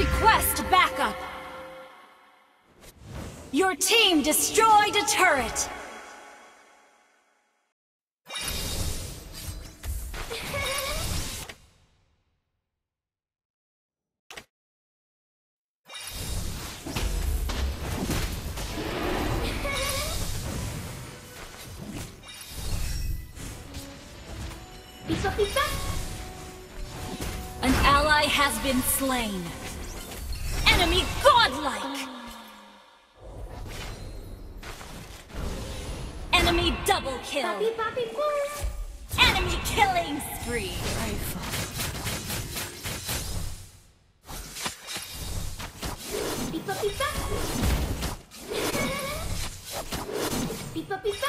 Request backup! Your team destroyed a turret! An ally has been slain. Enemy godlike! Enemy double kill! Papi, papi, boom. Enemy killing spree!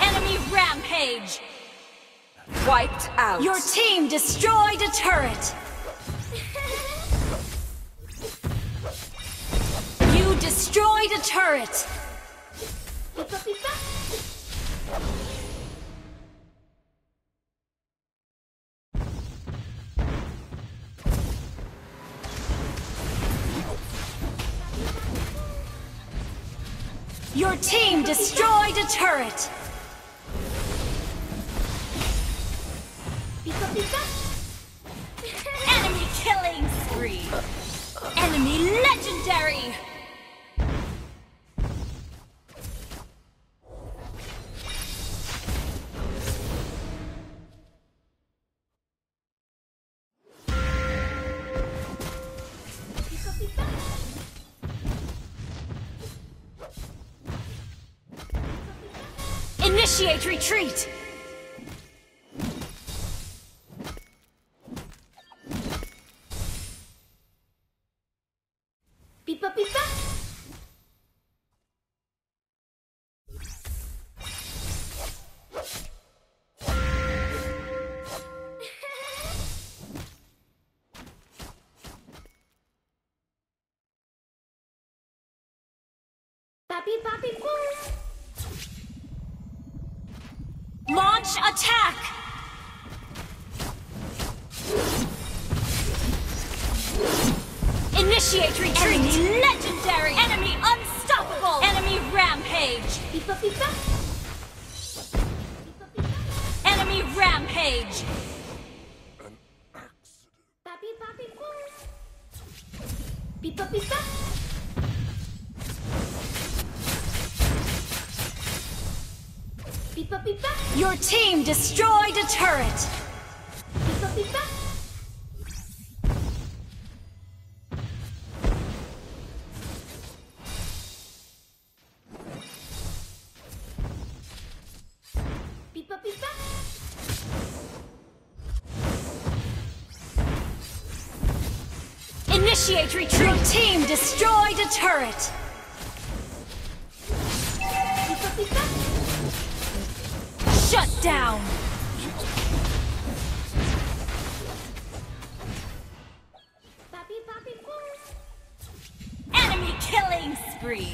Enemy rampage! Wiped out. Your team destroyed a turret! Destroyed a turret! Your team destroyed a turret! Enemy killing spree! Enemy legendary! Initiate retreat! Pipa, pipa. Papi, papi. Launch attack! Initiate retreat! Enemy legendary! Enemy unstoppable! Enemy rampage! Enemy rampage! Papi, papi, boom. Pipa, pipa. Your team destroyed a turret! Initiate retreat! Your team destroyed a turret! Shut down! Enemy killing spree!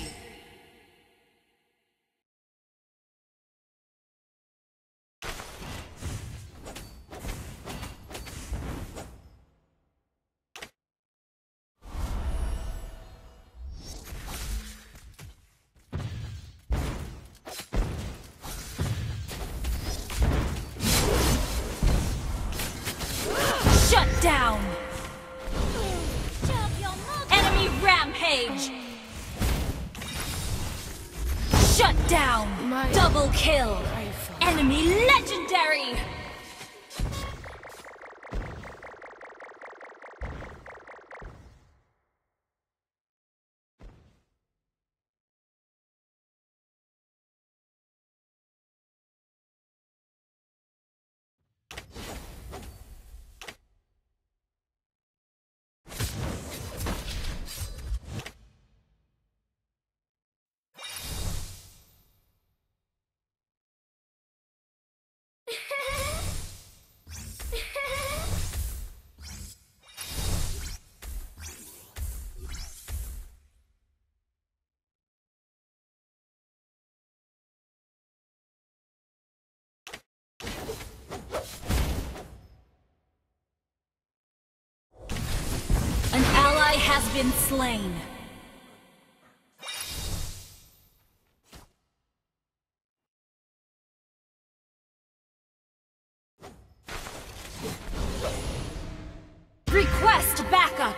Down! Enemy rampage! Shut down! Double kill! Enemy legendary! Has been slain. Request backup!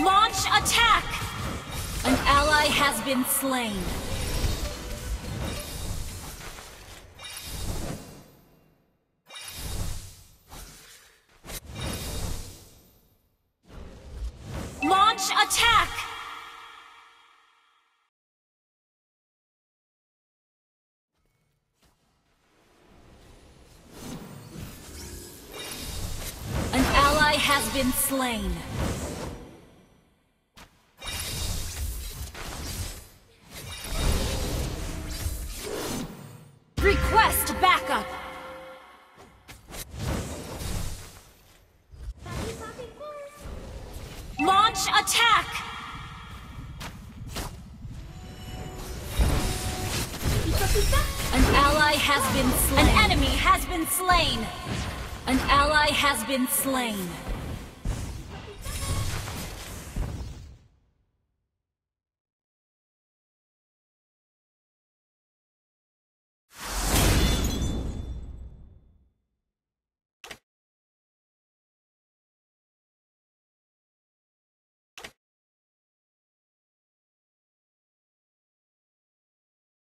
Launch attack! Ally has been slain. Launch attack! An ally has been slain. Request backup! Launch attack! An ally has been slain. An enemy has been slain. An ally has been slain.